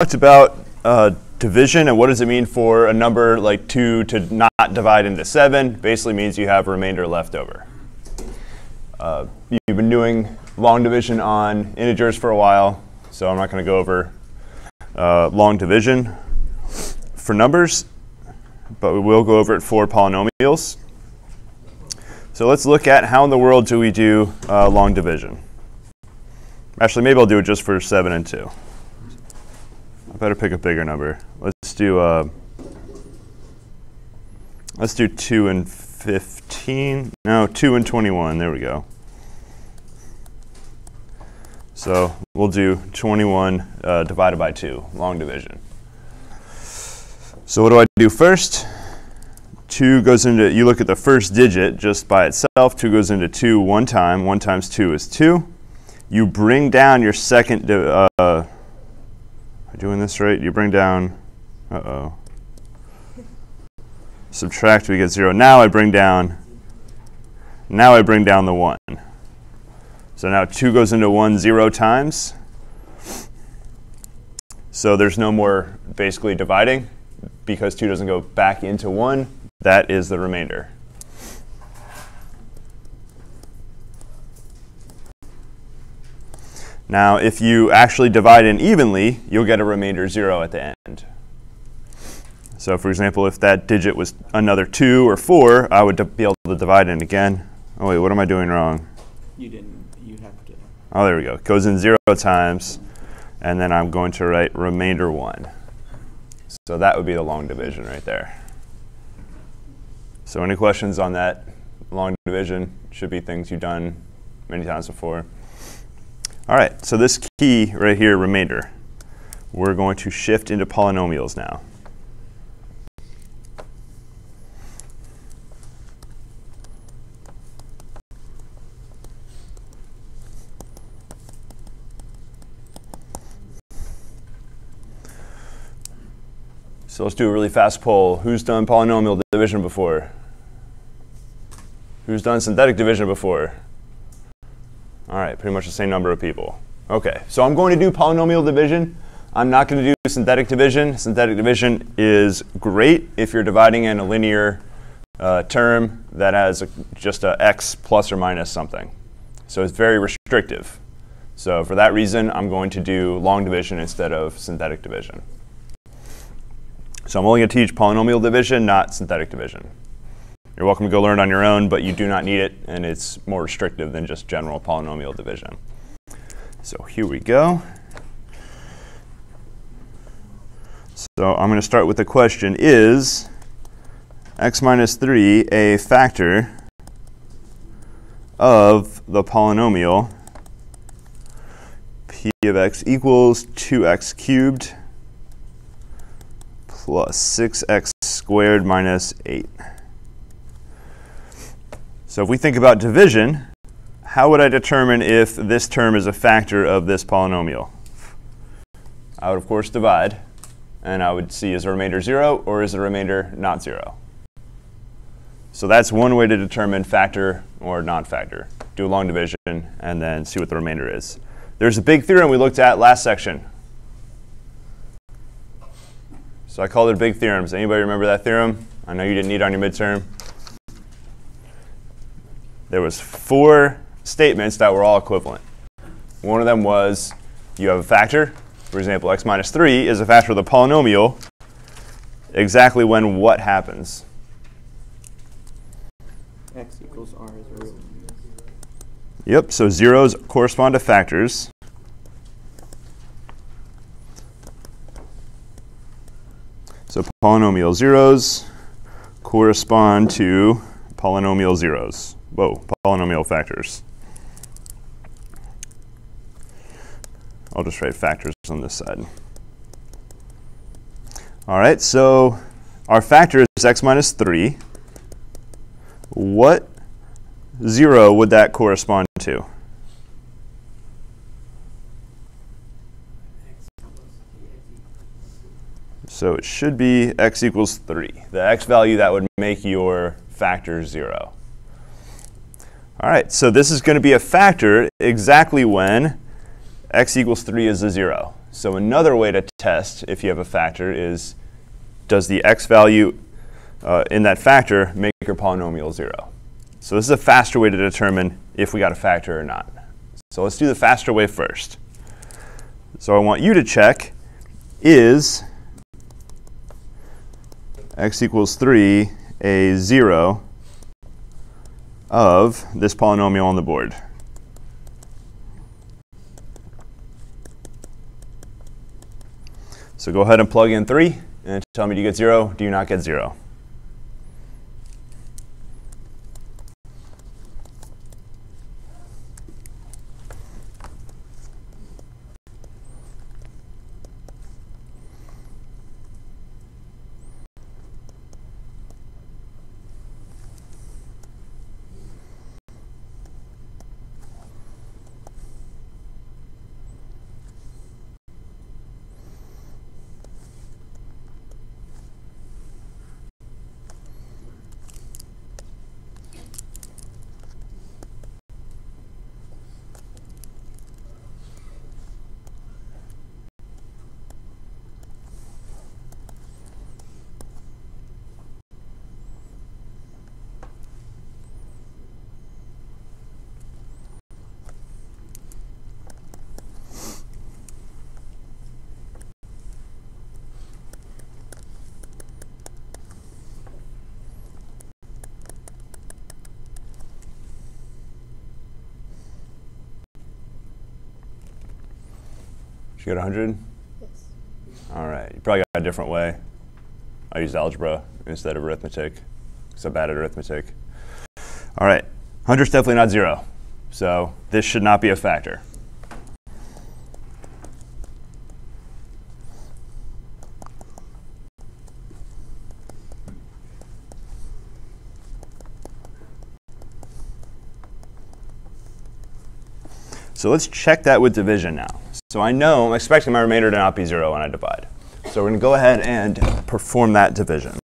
talked about uh, division and what does it mean for a number like 2 to not divide into 7. Basically means you have a remainder left over. Uh, you've been doing long division on integers for a while, so I'm not going to go over uh, long division for numbers, but we will go over it for polynomials. So let's look at how in the world do we do uh, long division. Actually, maybe I'll do it just for 7 and 2. Better pick a bigger number. Let's do uh, let's do 2 and 15. No, 2 and 21. There we go. So we'll do 21 uh, divided by 2, long division. So what do I do first? 2 goes into, you look at the first digit just by itself. 2 goes into 2 one time. 1 times 2 is 2. You bring down your second, uh, doing this right? You bring down, uh-oh. Subtract, we get 0. Now I bring down, now I bring down the 1. So now 2 goes into 1 0 times. So there's no more basically dividing because 2 doesn't go back into 1. That is the remainder. Now, if you actually divide in evenly, you'll get a remainder 0 at the end. So for example, if that digit was another 2 or 4, I would be able to divide in again. Oh wait, what am I doing wrong? You didn't You have to. Oh, there we go. It goes in zero times, and then I'm going to write remainder 1. So that would be the long division right there. So any questions on that long division? Should be things you've done many times before. All right, so this key right here, remainder, we're going to shift into polynomials now. So let's do a really fast poll. Who's done polynomial division before? Who's done synthetic division before? All right, pretty much the same number of people. Okay, so I'm going to do polynomial division. I'm not going to do synthetic division. Synthetic division is great if you're dividing in a linear uh, term that has a, just a x plus or minus something. So it's very restrictive. So for that reason, I'm going to do long division instead of synthetic division. So I'm only going to teach polynomial division, not synthetic division. You're welcome to go learn on your own, but you do not need it, and it's more restrictive than just general polynomial division. So here we go. So I'm going to start with the question, is x minus 3 a factor of the polynomial p of x equals 2x cubed plus 6x squared minus 8. So if we think about division, how would I determine if this term is a factor of this polynomial? I would, of course, divide. And I would see is the remainder 0 or is the remainder not 0? So that's one way to determine factor or non-factor. Do a long division and then see what the remainder is. There's a big theorem we looked at last section so I called it big theorems. Anybody remember that theorem? I know you didn't need it on your midterm. There was four statements that were all equivalent. One of them was you have a factor. For example, x minus 3 is a factor of the polynomial exactly when what happens? x equals r is root. Yep, so zeros correspond to factors. So polynomial zeros correspond to polynomial zeros. Whoa, polynomial factors. I'll just write factors on this side. All right, so our factor is x minus 3. What 0 would that correspond to? So it should be x equals 3, the x value that would make your factor 0. All right, so this is going to be a factor exactly when x equals 3 is a 0. So another way to test if you have a factor is, does the x value uh, in that factor make your polynomial 0? So this is a faster way to determine if we got a factor or not. So let's do the faster way first. So I want you to check is x equals 3 a 0 of this polynomial on the board. So go ahead and plug in 3 and tell me do you get 0, do you not get 0? Did got get 100? Yes. All right. You probably got a different way. I used algebra instead of arithmetic because I'm bad at arithmetic. All right. 100 is definitely not 0. So this should not be a factor. So let's check that with division now. So I know I'm expecting my remainder to not be 0 when I divide. So we're going to go ahead and perform that division.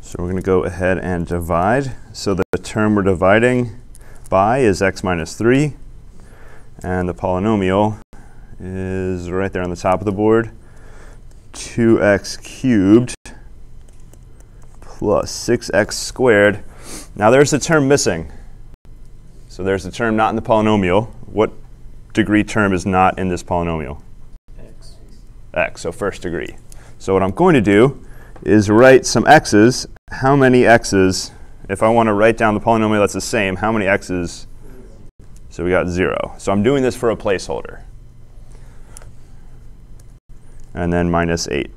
So we're going to go ahead and divide. So the term we're dividing by is x minus 3. And the polynomial is right there on the top of the board. 2x cubed plus 6x squared. Now there's a term missing. So there's a term not in the polynomial. What degree term is not in this polynomial? X. x, so first degree. So what I'm going to do is write some x's. How many x's, if I want to write down the polynomial that's the same, how many x's? So we got 0. So I'm doing this for a placeholder. And then minus 8.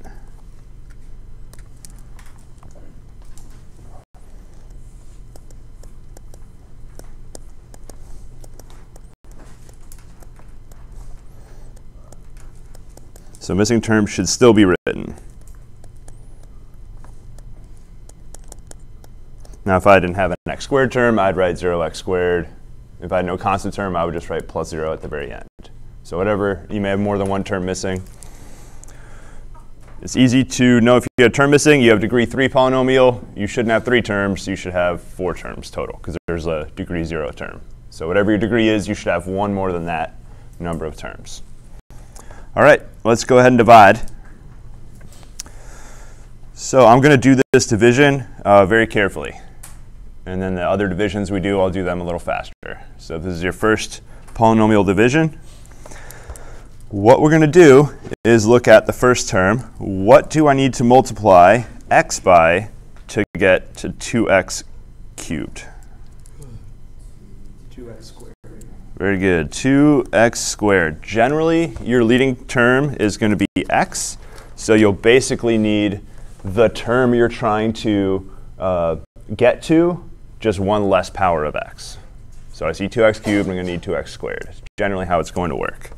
So missing term should still be written. Now, if I didn't have an x squared term, I'd write 0x squared. If I had no constant term, I would just write plus 0 at the very end. So whatever, you may have more than one term missing. It's easy to know if you have a term missing. You have degree 3 polynomial. You shouldn't have three terms. You should have four terms total because there's a degree 0 term. So whatever your degree is, you should have one more than that number of terms. All right, let's go ahead and divide. So I'm going to do this division uh, very carefully. And then the other divisions we do, I'll do them a little faster. So this is your first polynomial division, what we're going to do is look at the first term. What do I need to multiply x by to get to 2x cubed? 2x squared. Very good. 2x squared. Generally, your leading term is going to be x. So you'll basically need the term you're trying to uh, get to, just one less power of x. So I see 2x cubed, I'm going to need 2x squared. It's generally how it's going to work.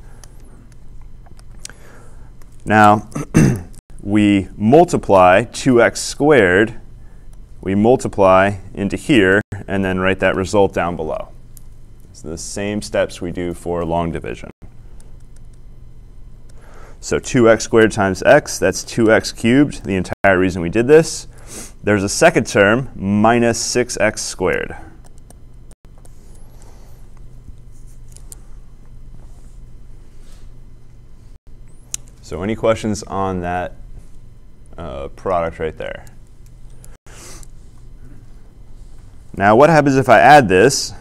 Now, we multiply 2x squared, we multiply into here, and then write that result down below. It's the same steps we do for long division. So 2x squared times x, that's 2x cubed, the entire reason we did this. There's a second term, minus 6x squared. So any questions on that uh, product right there? Now what happens if I add this?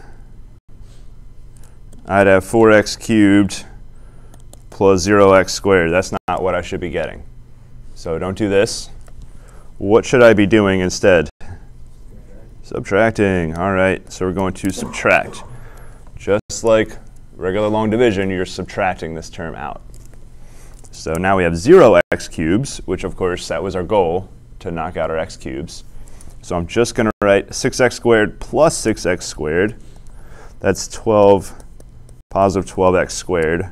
I'd have 4x cubed plus 0x squared. That's not what I should be getting. So don't do this. What should I be doing instead? Subtracting. All right, so we're going to subtract. Just like regular long division, you're subtracting this term out. So now we have 0x cubes, which of course that was our goal, to knock out our x cubes. So I'm just going to write 6x squared plus 6x squared. That's 12, positive 12x squared,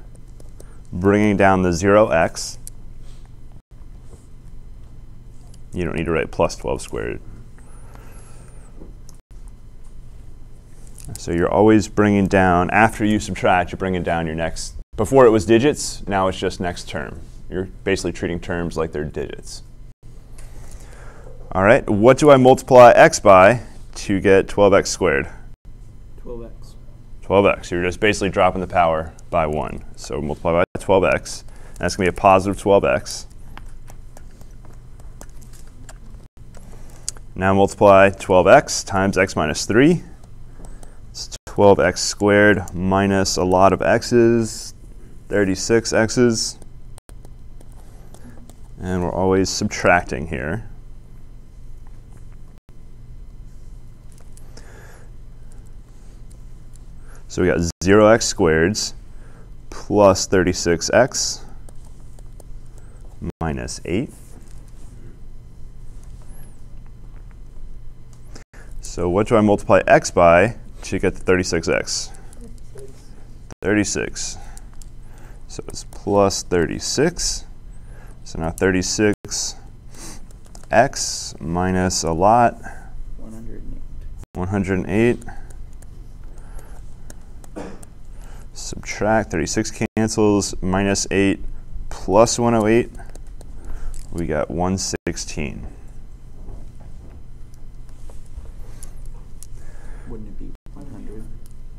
bringing down the 0x. You don't need to write plus 12 squared. So you're always bringing down, after you subtract, you're bringing down your next, before it was digits, now it's just next term. You're basically treating terms like they're digits. All right, what do I multiply x by to get 12x squared? 12x. 12x. You're just basically dropping the power by 1. So multiply by 12x. That's going to be a positive 12x. Now multiply 12x times x minus 3. It's 12x squared minus a lot of x's, 36 x's. And we're always subtracting here. So we got 0x squareds plus 36x minus 8. So what do I multiply x by to get the 36x? 36. So it's plus 36. So now 36 x minus a lot, 108. 108. Subtract 36 cancels, minus 8 plus 108. We got 116. Wouldn't it be 100?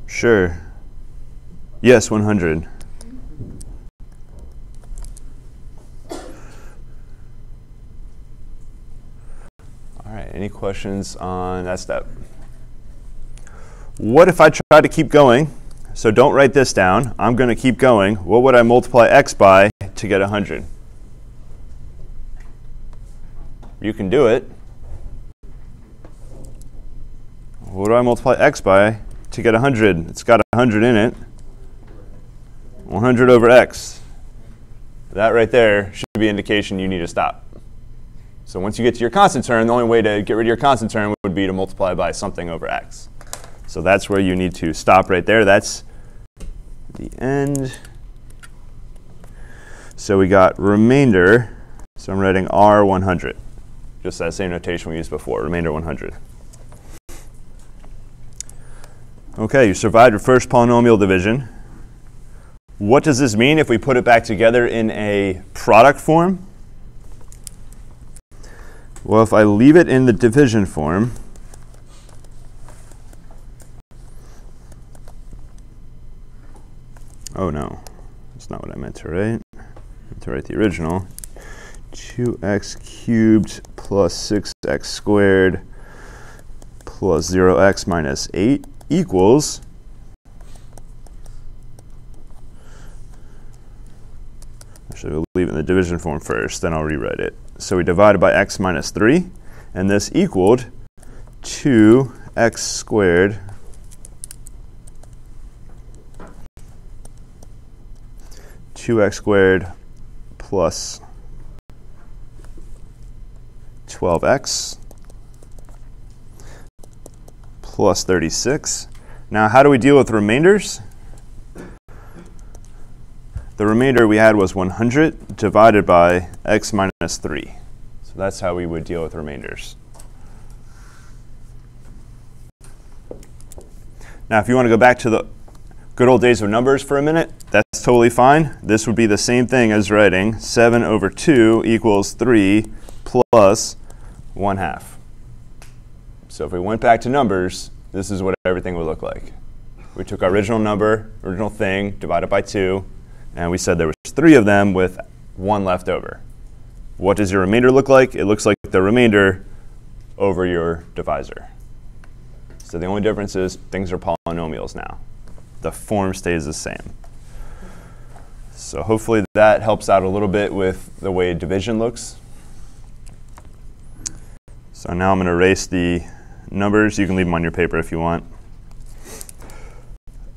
Sure. Yes, 100. Any questions on that step? What if I try to keep going? So don't write this down. I'm going to keep going. What would I multiply x by to get 100? You can do it. What do I multiply x by to get 100? It's got 100 in it. 100 over x. That right there should be indication you need to stop. So once you get to your constant term, the only way to get rid of your constant term would be to multiply by something over x. So that's where you need to stop right there. That's the end. So we got remainder. So I'm writing R100. Just that same notation we used before, remainder 100. Okay, you survived your first polynomial division. What does this mean if we put it back together in a product form? Well, if I leave it in the division form, oh no, that's not what I meant to write. I meant to write the original. 2x cubed plus 6x squared plus 0x minus 8 equals Actually, we'll leave it in the division form first, then I'll rewrite it. So we divided by x minus 3, and this equaled 2x squared two x squared plus 12x plus 36. Now, how do we deal with remainders? The remainder we had was 100 divided by x minus 3. So that's how we would deal with remainders. Now, if you want to go back to the good old days of numbers for a minute, that's totally fine. This would be the same thing as writing 7 over 2 equals 3 plus 1 half. So if we went back to numbers, this is what everything would look like. We took our original number, original thing, divided by 2, and we said there was 3 of them with 1 left over. What does your remainder look like? It looks like the remainder over your divisor. So the only difference is things are polynomials now. The form stays the same. So hopefully that helps out a little bit with the way division looks. So now I'm going to erase the numbers. You can leave them on your paper if you want.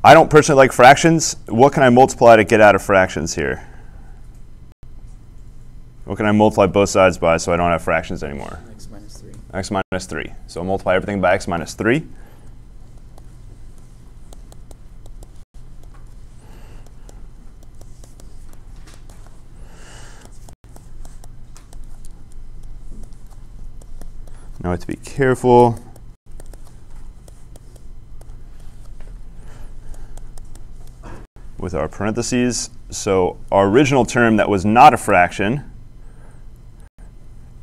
I don't personally like fractions. What can I multiply to get out of fractions here? What can I multiply both sides by so I don't have fractions anymore? X minus 3. x minus 3. So I'll multiply everything by x minus 3. Now I have to be careful. With our parentheses. So our original term that was not a fraction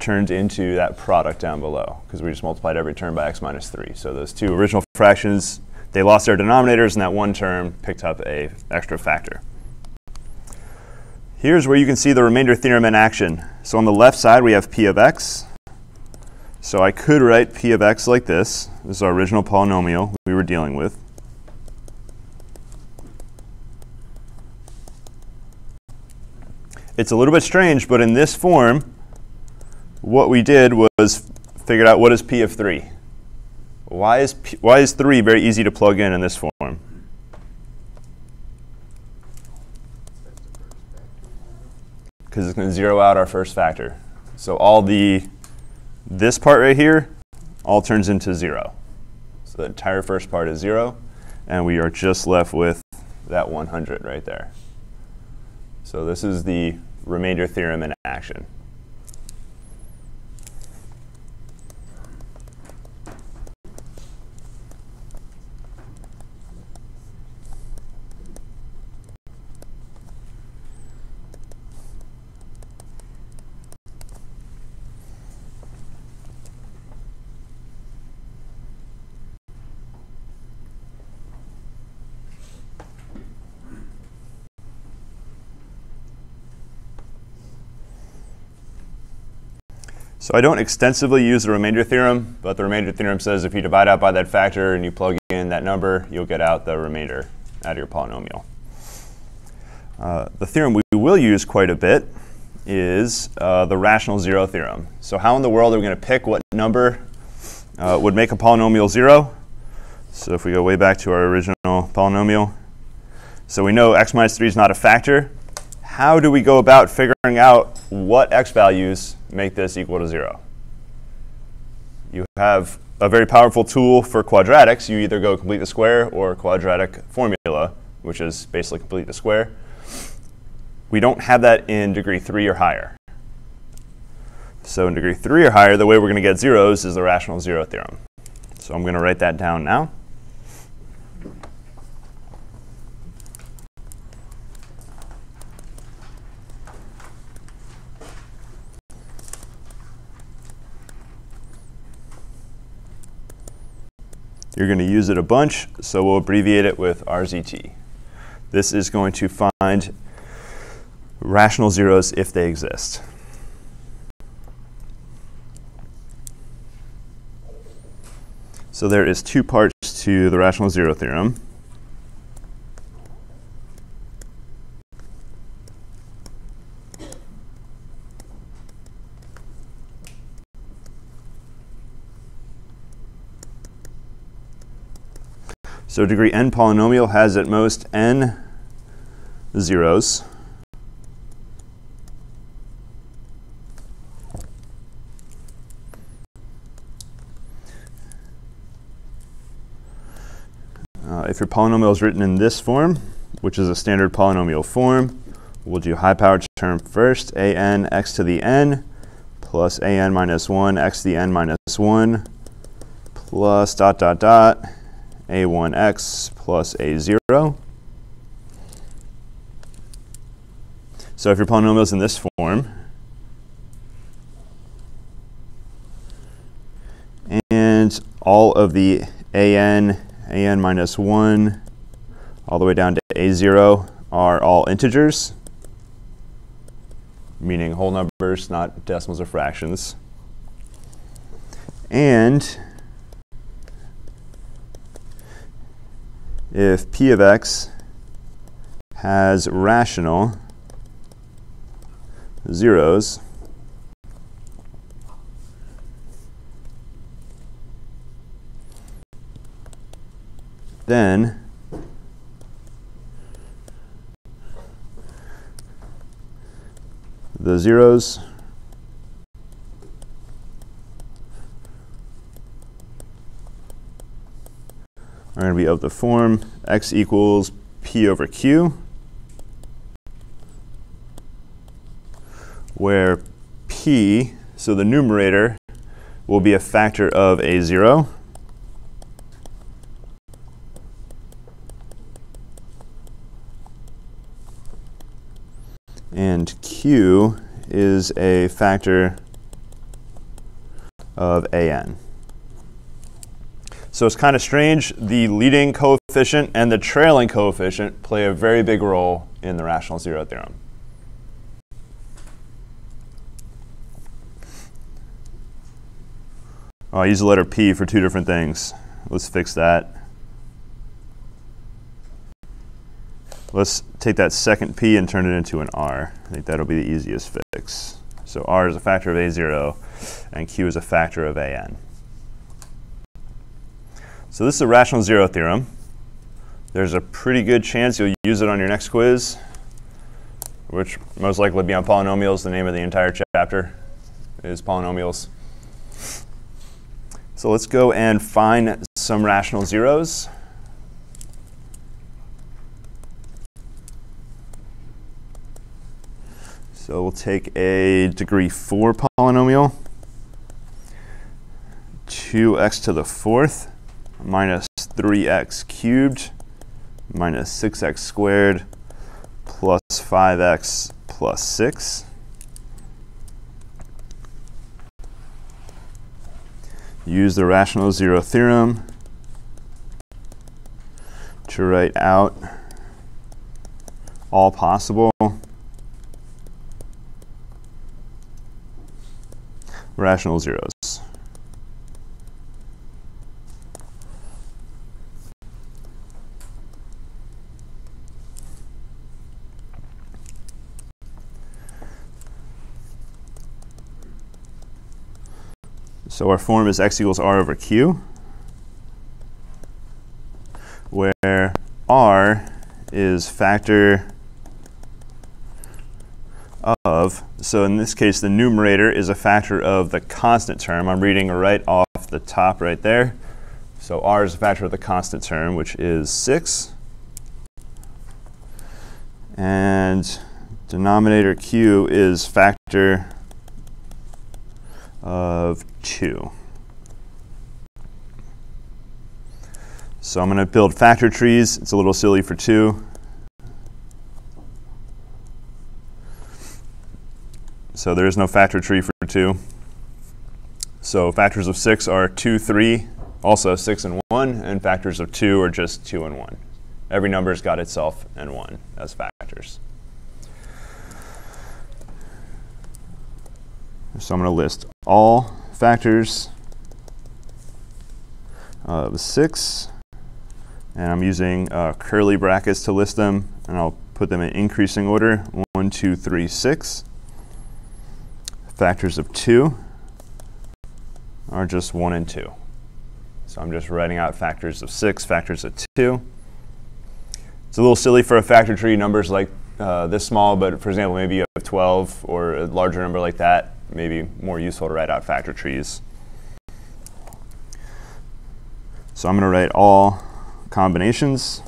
turned into that product down below because we just multiplied every term by x minus 3. So those two original fractions, they lost their denominators and that one term picked up a extra factor. Here's where you can see the remainder theorem in action. So on the left side we have p of x. So I could write p of x like this. This is our original polynomial we were dealing with. It's a little bit strange, but in this form, what we did was figured out what is p of 3. Why is, p, why is 3 very easy to plug in in this form? Because it's going to zero out our first factor. So all the, this part right here, all turns into 0. So the entire first part is 0, and we are just left with that 100 right there. So this is the remainder theorem in action. So I don't extensively use the remainder theorem, but the remainder theorem says if you divide out by that factor and you plug in that number, you'll get out the remainder out of your polynomial. Uh, the theorem we will use quite a bit is uh, the rational zero theorem. So how in the world are we going to pick what number uh, would make a polynomial zero? So if we go way back to our original polynomial, so we know x minus 3 is not a factor. How do we go about figuring out what x values make this equal to 0. You have a very powerful tool for quadratics. You either go complete the square or quadratic formula, which is basically complete the square. We don't have that in degree 3 or higher. So in degree 3 or higher, the way we're going to get zeros is the rational zero theorem. So I'm going to write that down now. You're going to use it a bunch, so we'll abbreviate it with RZT. This is going to find rational zeros if they exist. So there is two parts to the rational zero theorem. So degree n polynomial has at most n zeros. Uh, if your polynomial is written in this form, which is a standard polynomial form, we'll do high powered term first, a n x to the n plus a n minus 1 x to the n minus 1 plus dot dot dot a1x plus a0. So if your polynomial is in this form, and all of the an, an minus 1, all the way down to a0 are all integers, meaning whole numbers, not decimals or fractions. And if p of x has rational zeros, then the zeros are going to be of the form x equals p over q, where p, so the numerator, will be a factor of a 0. And q is a factor of an. So it's kind of strange. The leading coefficient and the trailing coefficient play a very big role in the rational zero theorem. Oh, I use the letter P for two different things. Let's fix that. Let's take that second P and turn it into an R. I think that'll be the easiest fix. So R is a factor of A0, and Q is a factor of AN. So this is a rational zero theorem. There's a pretty good chance you'll use it on your next quiz, which most likely will be on polynomials. The name of the entire chapter is polynomials. So let's go and find some rational zeros. So we'll take a degree 4 polynomial, 2x to the fourth minus 3x cubed minus 6x squared plus 5x plus 6. Use the rational zero theorem to write out all possible rational zeros. So our form is x equals r over q, where r is factor of, so in this case the numerator is a factor of the constant term. I'm reading right off the top right there. So r is a factor of the constant term, which is 6. And denominator q is factor of 2. So I'm going to build factor trees. It's a little silly for 2. So there is no factor tree for 2. So factors of 6 are 2, 3, also 6 and 1, and factors of 2 are just 2 and 1. Every number's got itself and 1 as factors. So I'm going to list all factors of 6, and I'm using uh, curly brackets to list them, and I'll put them in increasing order, 1, 2, 3, 6 factors of 2 are just 1 and 2. So I'm just writing out factors of 6, factors of 2. It's a little silly for a factor tree, numbers like uh, this small, but for example, maybe you have 12 or a larger number like that, maybe more useful to write out factor trees. So I'm going to write all combinations.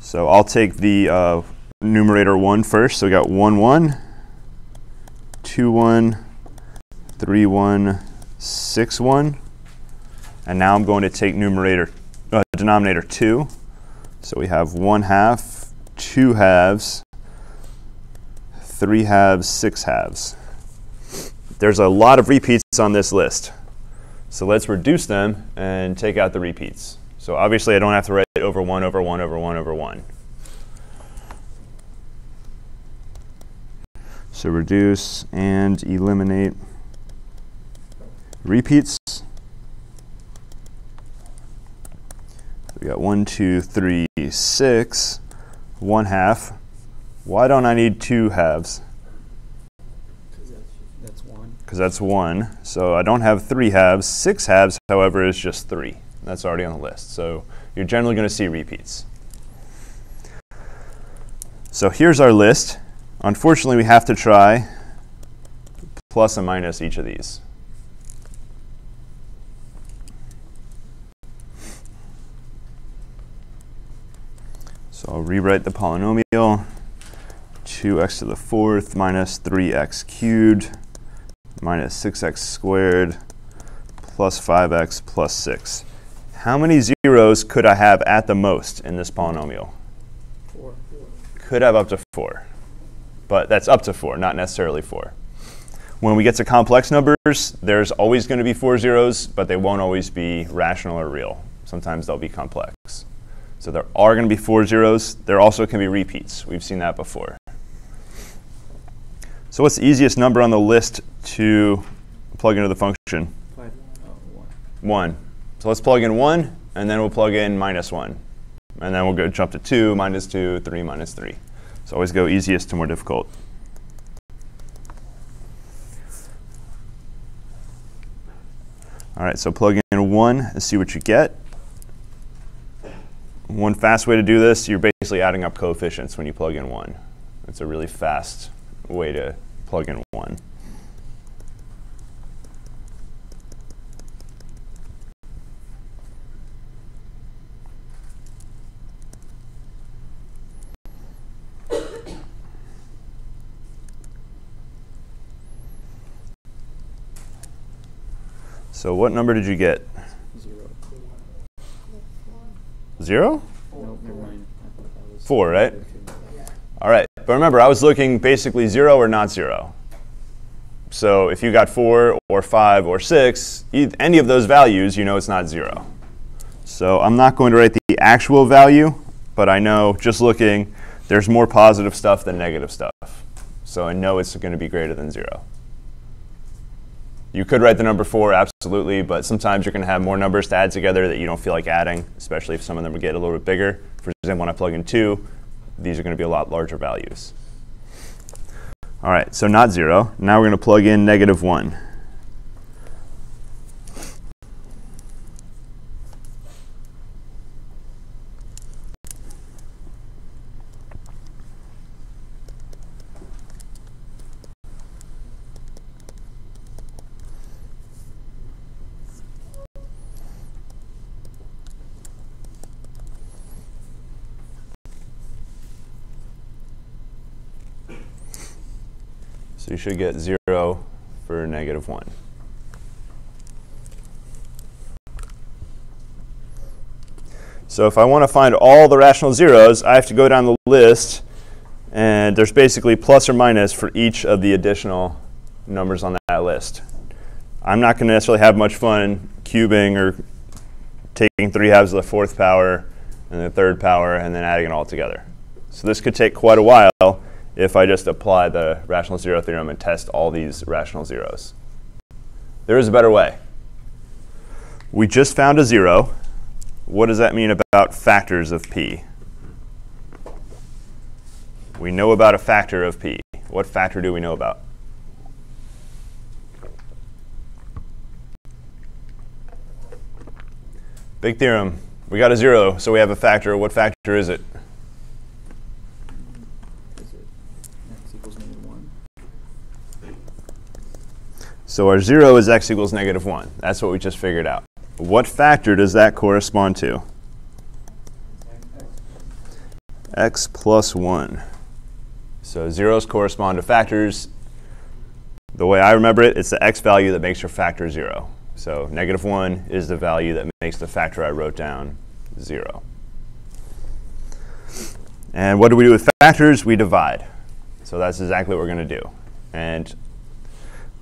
So I'll take the uh, numerator 1 first. So we got 1, 1, 2, 1, 3, 1, 6, 1. And now I'm going to take numerator, uh, denominator 2. So we have 1 half two halves, three halves, six halves. There's a lot of repeats on this list. So let's reduce them and take out the repeats. So obviously I don't have to write over 1 over 1 over 1 over 1. So reduce and eliminate repeats. We got one, two, three, six, one half. Why don't I need two halves? Because that's, that's one. Because that's one. So I don't have three halves. Six halves, however, is just three. That's already on the list. So you're generally going to see repeats. So here's our list. Unfortunately, we have to try plus and minus each of these. So I'll rewrite the polynomial. 2x to the fourth minus 3x cubed minus 6x squared plus 5x plus 6. How many zeros could I have at the most in this polynomial? Four. Could have up to 4. But that's up to 4, not necessarily 4. When we get to complex numbers, there's always going to be 4 zeros, but they won't always be rational or real. Sometimes they'll be complex. So there are going to be 4 zeros. There also can be repeats. We've seen that before. So what's the easiest number on the list to plug into the function? One. 1. So let's plug in 1, and then we'll plug in minus 1. And then we'll go jump to 2, minus 2, 3, minus 3. So always go easiest to more difficult. All right, so plug in 1 and see what you get. One fast way to do this, you're basically adding up coefficients when you plug in 1. It's a really fast way to plug in 1. So what number did you get? Zero. Zero? Nope, never mind. I thought that was Four, right? All right, but remember, I was looking basically zero or not zero. So if you got four or five or six, any of those values, you know it's not zero. So I'm not going to write the actual value, but I know just looking, there's more positive stuff than negative stuff. So I know it's going to be greater than zero. You could write the number four, absolutely, but sometimes you're going to have more numbers to add together that you don't feel like adding, especially if some of them get a little bit bigger. For example, when I plug in two, these are going to be a lot larger values. All right, so not zero. Now we're going to plug in negative one. You should get 0 for negative 1. So if I want to find all the rational zeros, I have to go down the list, and there's basically plus or minus for each of the additional numbers on that list. I'm not going to necessarily have much fun cubing or taking 3 halves of the fourth power and the third power and then adding it all together. So this could take quite a while if I just apply the rational zero theorem and test all these rational zeros. There is a better way. We just found a zero. What does that mean about factors of p? We know about a factor of p. What factor do we know about? Big theorem. We got a zero, so we have a factor. What factor is it? Is it x equals negative one? So our 0 is x equals negative 1. That's what we just figured out. What factor does that correspond to? x plus 1. So zeros correspond to factors. The way I remember it, it's the x value that makes your factor 0. So negative 1 is the value that makes the factor I wrote down 0. And what do we do with factors? We divide. So that's exactly what we're going to do. And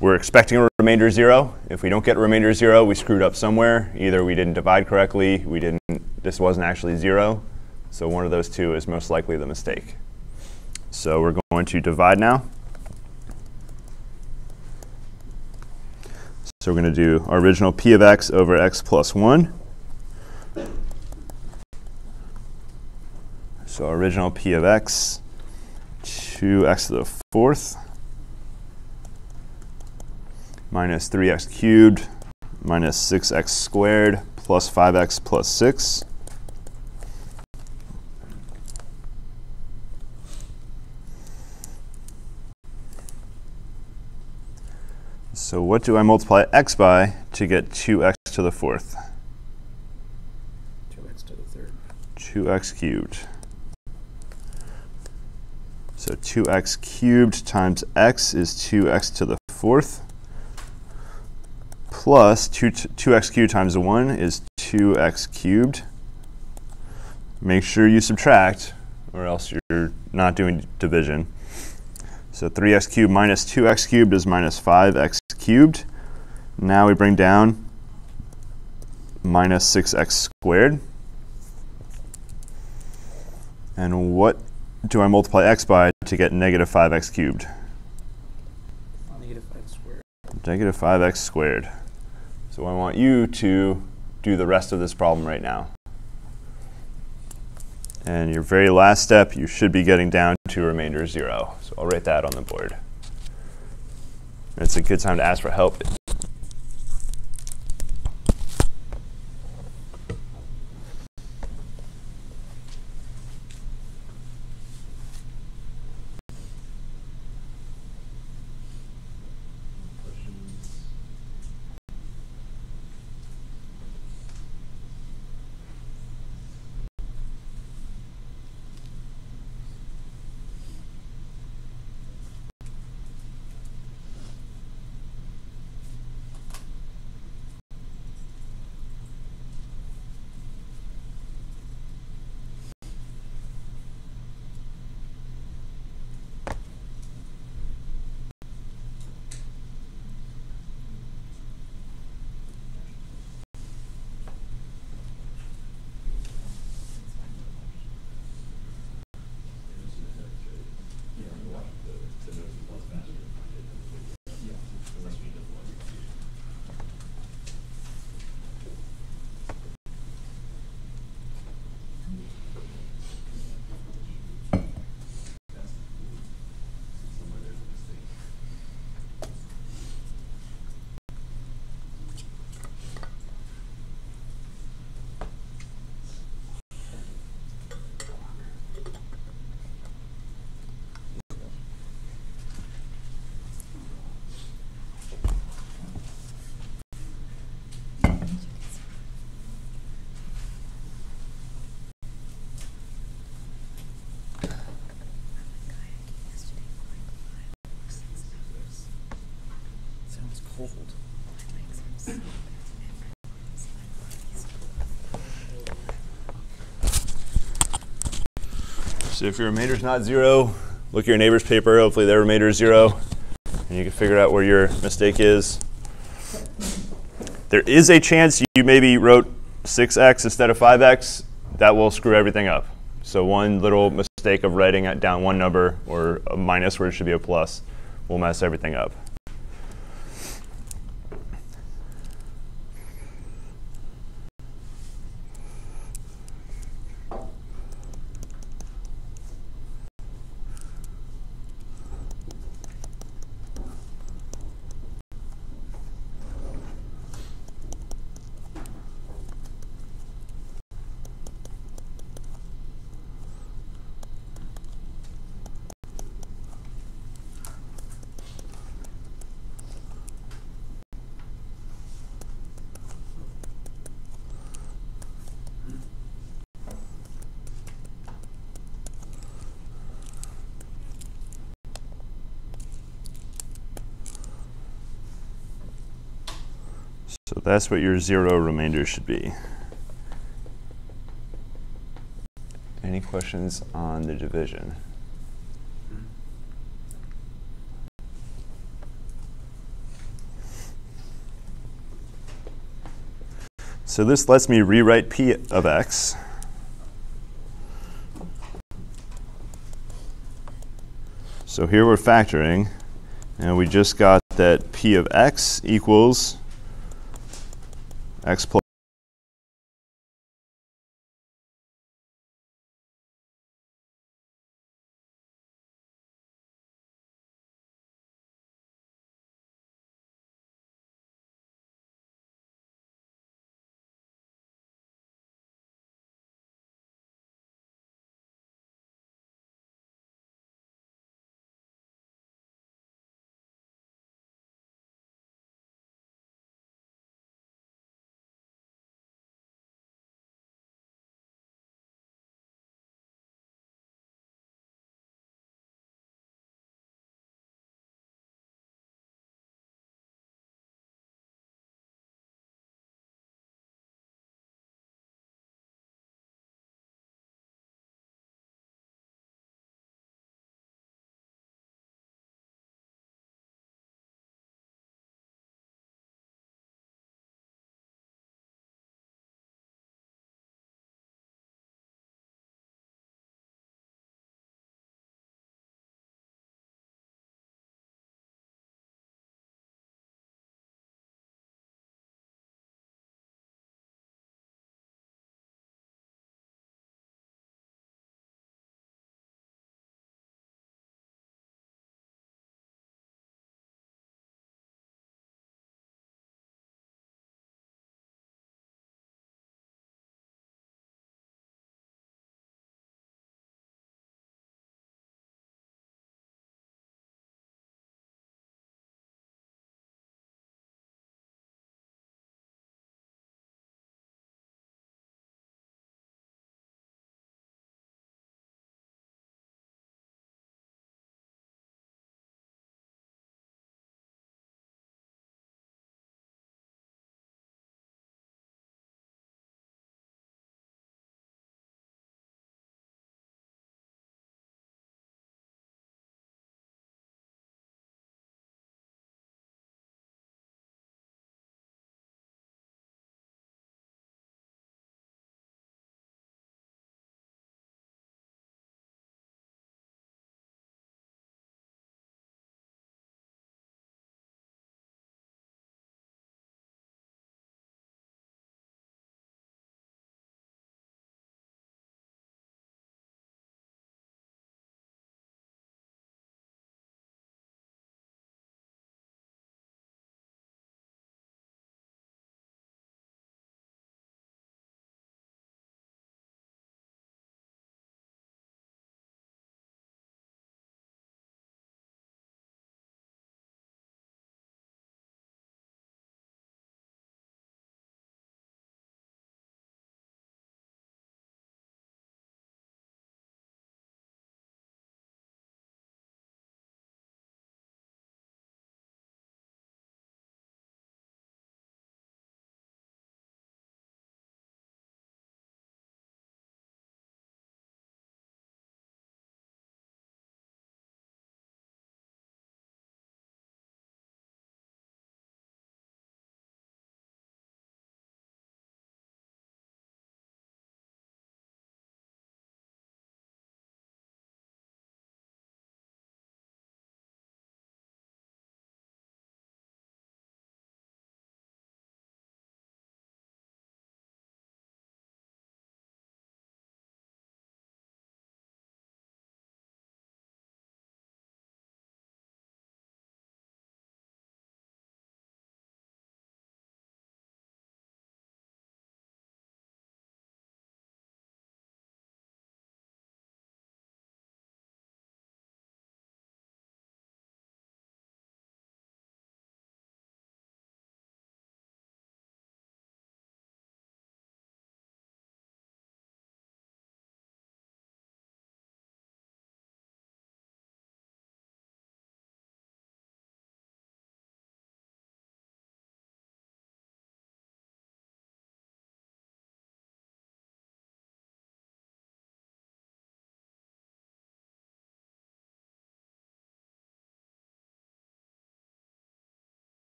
we're expecting a remainder zero. If we don't get a remainder zero, we screwed up somewhere. Either we didn't divide correctly, we didn't, this wasn't actually zero. So one of those two is most likely the mistake. So we're going to divide now. So we're going to do our original p of x over x plus 1. So our original p of x, 2x to the fourth minus 3x cubed minus 6x squared plus 5x plus 6. So what do I multiply x by to get 2x to the fourth? 2x to the third. 2x cubed. So 2x cubed times x is 2x to the fourth plus 2, 2x cubed times 1 is 2x cubed. Make sure you subtract or else you're not doing division. So 3x cubed minus 2x cubed is minus 5x cubed. Now we bring down minus 6x squared. And what do I multiply x by to get negative 5x cubed? Negative 5 squared. Negative 5x squared. So I want you to do the rest of this problem right now. And your very last step, you should be getting down to remainder zero. So I'll write that on the board. It's a good time to ask for help So if your remainder's not zero, look at your neighbor's paper. Hopefully their remainder is zero. And you can figure out where your mistake is. There is a chance you maybe wrote 6x instead of 5x. That will screw everything up. So one little mistake of writing down one number or a minus where it should be a plus will mess everything up. So that's what your zero remainder should be. Any questions on the division? So this lets me rewrite p of x. So here we're factoring, and we just got that p of x equals plus